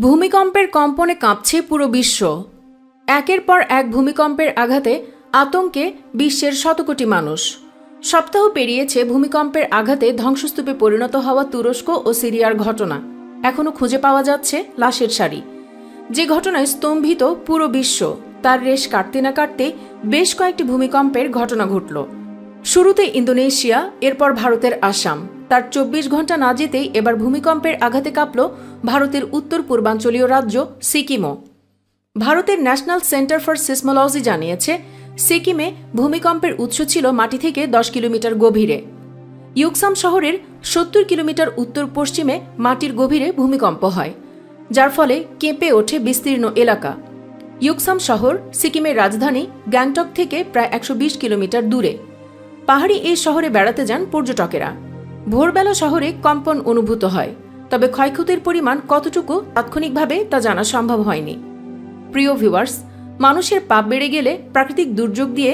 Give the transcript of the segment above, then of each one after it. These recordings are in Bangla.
ভূমিকম্পের কম্পনে কাঁপছে পুরো বিশ্ব। একের পর এক ভূমিকম্পের আঘাতে আতঙ্কে বিশ্বের শতকোটি মানুষ। সপ্তাহ পেরিয়েছে ভূমিকম্পের আঘাতে ধ্বংসস্তূপে পরিণত হওয়া তুরস্ক ও সিরিয়ার ঘটনা। এখনও খুঁজে পাওয়া যাচ্ছে লাশের সারি। যে ঘটনায় স্তম্ভিত পুরো বিশ্ব, তার রেশ কাটতে না কাটতে বেশ কয়েকটি ভূমিকম্পের ঘটনা ঘটল। শুরুতে ইন্দোনেশিয়া, এরপর ভারতের আসাম। তার চব্বিশ ঘণ্টা না যেতেই এবার ভূমিকম্পের আঘাতে কাঁপল ভারতের উত্তর পূর্বাঞ্চলীয় রাজ্য সিকিমও। ভারতের ন্যাশনাল সেন্টার ফর সিসমোলজি জানিয়েছে, সিকিমে ভূমিকম্পের উৎস ছিল মাটি থেকে দশ কিলোমিটার গভীরে। ইউকসাম শহরের সত্তর কিলোমিটার উত্তর পশ্চিমে মাটির গভীরে ভূমিকম্প হয়, যার ফলে কেঁপে ওঠে বিস্তীর্ণ এলাকা। ইউকসাম শহর সিকিমের রাজধানী গ্যাংটক থেকে প্রায় একশো বিশ কিলোমিটার দূরে। পাহাড়ি এই শহরে বেড়াতে যান পর্যটকেরা। ভোরবেলা শহরে কম্পন অনুভূত হয়, তবে ক্ষয়ক্ষতির পরিমাণ কতটুকু তাৎক্ষণিকভাবে তা জানা সম্ভব হয়নি। প্রিয় ভিউয়ার্স, মানুষের পাপ বেড়ে গেলে প্রাকৃতিক দুর্যোগ দিয়ে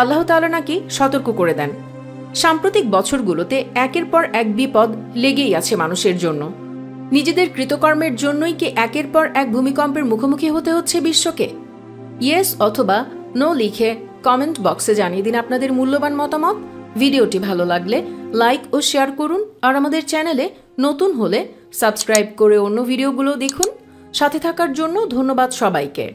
আল্লাহ তাআলা নাকি সতর্ক করে দেন। সাম্প্রতিক বছরগুলোতে একের পর এক বিপদ লেগেই আছে মানুষের জন্য। নিজেদের কৃতকর্মের জন্যই কি একের পর এক ভূমিকম্পের মুখোমুখি হতে হচ্ছে বিশ্বকে? ইয়েস অথবা নো লিখে কমেন্ট বক্সে জানিয়ে দিন আপনাদের মূল্যবান মতামত। ভিডিওটি ভালো লাগলে লাইক ও শেয়ার করুন আর আমাদের চ্যানেলে নতুন হলে সাবস্ক্রাইব করে অন্য ভিডিওগুলো দেখুন। সাথে থাকার জন্য ধন্যবাদ সবাইকে।